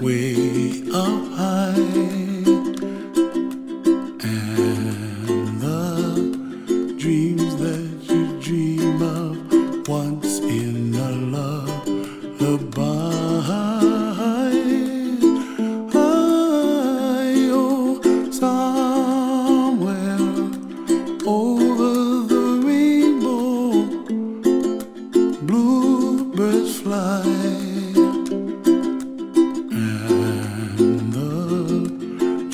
way up high, and the dreams that you dream of once in a lullaby.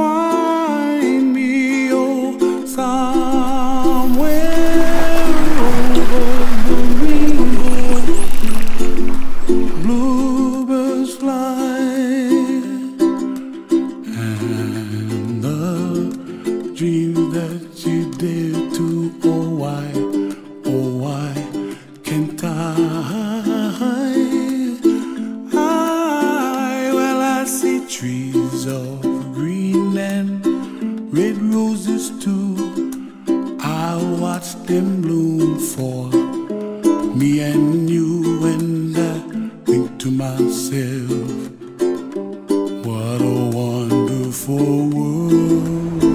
find me. Oh, somewhere over the rainbow. Bluebirds fly, and the dreams that Watch them bloom for me and you and I think to myself, what a wonderful world.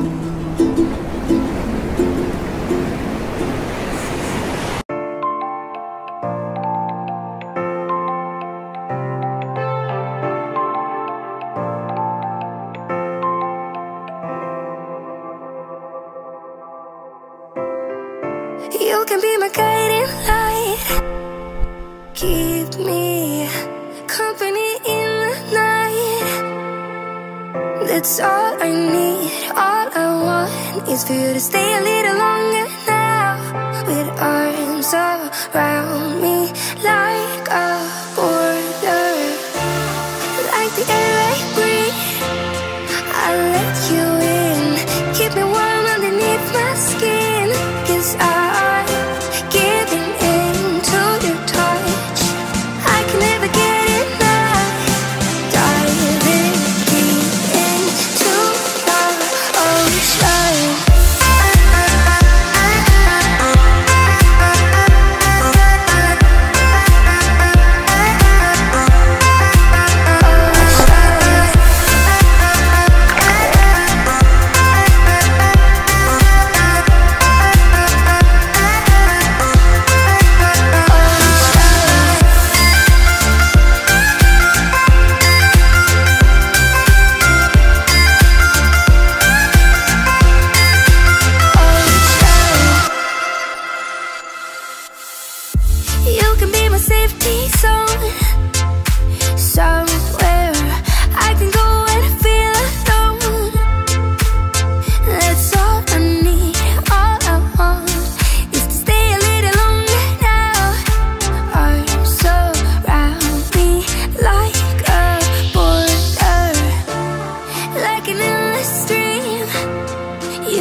Can be my guiding light. Keep me company in the night. That's all I need. All I want is for you to stay a little longer now. With arms around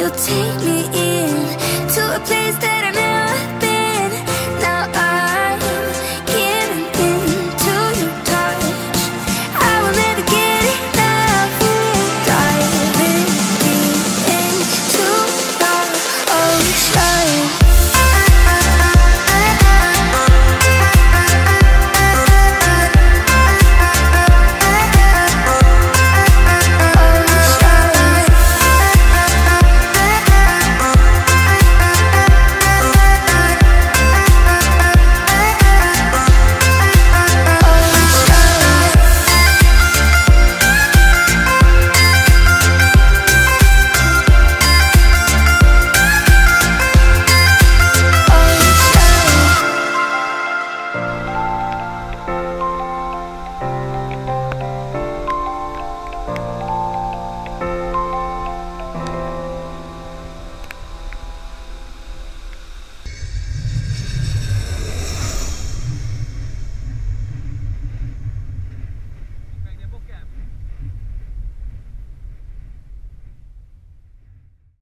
You take me in to a place that